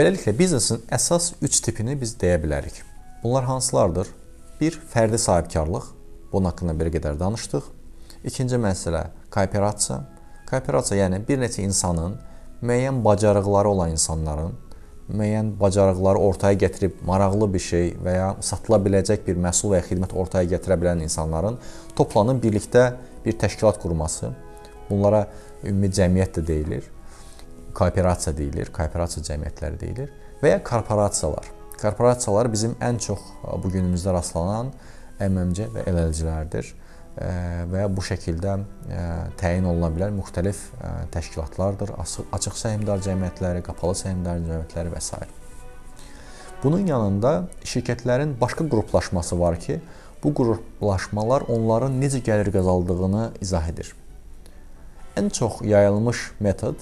Beləliklə biznesin əsas 3 tipini biz deyə bilərik. Bunlar hansılardır? 1. Fərdi sahibkarlıq. Bunun haqqında bir qədər danışdıq. İkinci məsələ kooperasiya. Kooperasiya yəni bir neçə insanın müəyyən bacarıqları olan insanların müəyyən bacarıqları ortaya gətirib maraqlı bir şey və ya satıla biləcək bir məhsul və ya xidmət ortaya gətirə bilən insanların toplanıb birlikdə bir təşkilat qurması. Bunlara ümumi cəmiyyət də deyilir. Kooperasiya deyilir, kooperasiya cəmiyyətləri deyilir və ya korporasiyalar. Korporasiyalar bizim ən çox bu günümüzdə rastlanan MMC və LLC-lərdir və bu şəkildə təyin oluna bilən müxtəlif təşkilatlardır. Açıq səhmdar cəmiyyətləri, qapalı səhmdar cəmiyyətləri və s. Bunun yanında şirkətlərin başqa qruplaşması var ki, bu qruplaşmalar onların necə gəlir qazandığını izah edir. Ən çox yayılmış metod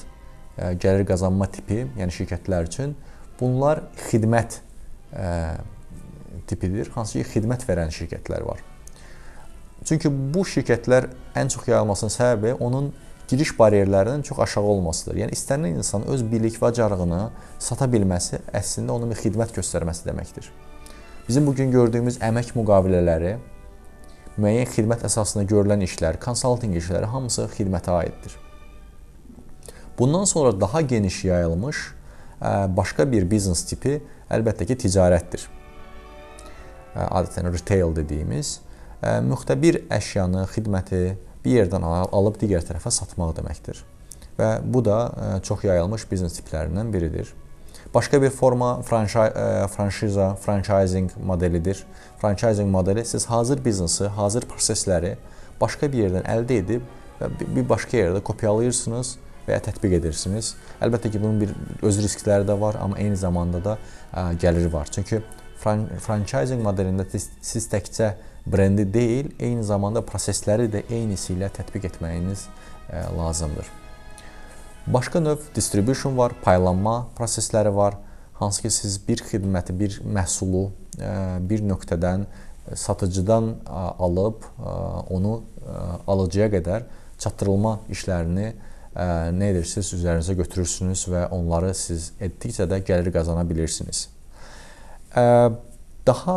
gəlir qazanma tipi, yəni şirkətlər üçün bunlar xidmət tipidir. Hansı ki, xidmət verən şirkətlər var. Çünki bu şirkətlər ən çox yayılmasının səbəbi onun giriş baryerlərinin çox aşağı olmasıdır. Yəni istənilən insan öz bilik və bacarığını sata bilməsi əslində onun bir xidmət göstərməsi deməkdir. Bizim bu gün gördüyümüz əmək müqavilələri, müəyyən xidmət əsasında görülən işlər, konsaltinq işləri hamısı xidmətə aiddir. Bundan sonra daha geniş yayılmış başqa bir biznes tipi əlbəttə ki, ticarətdir. Adətən retail dediyimiz müxtəbir əşyanı, xidməti bir yerdən alıb digər tərəfə satmaq deməkdir. Və bu da çox yayılmış biznes tiplərindən biridir. Başqa bir forma franşiza, franchising modelidir. Franchising modeli siz hazır biznesi, hazır prosesləri başqa bir yerdən əldə edib və bir başqa yerdə kopyalayırsınız və ya tətbiq edirsiniz. Əlbəttə ki, bunun bir öz riskləri də var, amma eyni zamanda da gəliri var. Çünki franchising modelində siz təkcə brendi deyil, eyni zamanda prosesləri də eynisi ilə tətbiq etməyiniz e, lazımdır. Başqa növ distribution var, paylanma prosesləri var. Hansı ki siz bir xidməti, bir məhsulu e, bir nöqtədən satıcıdan alıb onu alıcıya qədər çatdırılma işlərini nə edirsiniz, üzərinizə götürürsünüz və onları siz etdikcə də gəlir qazana bilirsiniz. Daha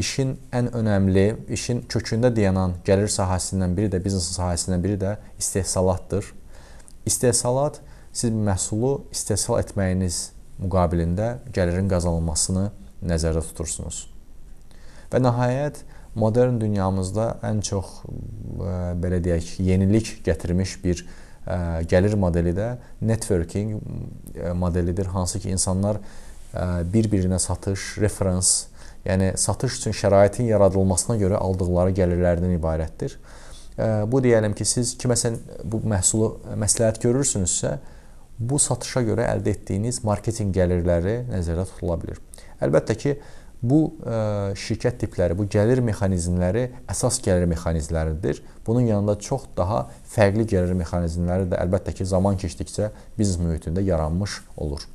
işin ən önəmli, işin kökündə dayanan gəlir sahəsindən biri də, biznes sahəsindən biri də istehsalatdır. İstehsalat siz məhsulu istehsal etməyiniz müqabilində gəlirin qazanılmasını nəzərdə tutursunuz. Və nəhayət modern dünyamızda ən çox belə deyək, yenilik gətirmiş bir gəlir modeli də networking modelidir, hansı ki insanlar bir-birinə satış, referans yəni satış üçün şəraitin yaradılmasına görə aldıqları gəlirlərdən ibarətdir. Bu deyəlim ki, siz kiməsə bu məhsulu məsləhət görürsünüzsə, bu satışa görə əldə etdiyiniz marketinq gəlirləri nəzərdə tutula bilər. Əlbəttə ki, bu şirkət tipləri, bu gəlir mexanizmləri əsas gəlir mexanizmləridir. Bunun yanında çox daha fərqli gəlir mexanizmləri də əlbəttə ki, zaman keçdikcə biznes mühitində yaranmış olur.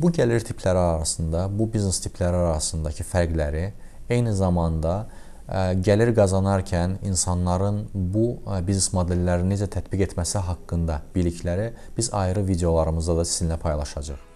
Bu gəlir tipləri arasında, bu biznes tipləri arasındakı fərqləri eyni zamanda gəlir qazanarkən insanların bu biznes modellərini necə tətbiq etməsi haqqında bilikləri biz ayrı videolarımızda da sizinlə paylaşacağıq.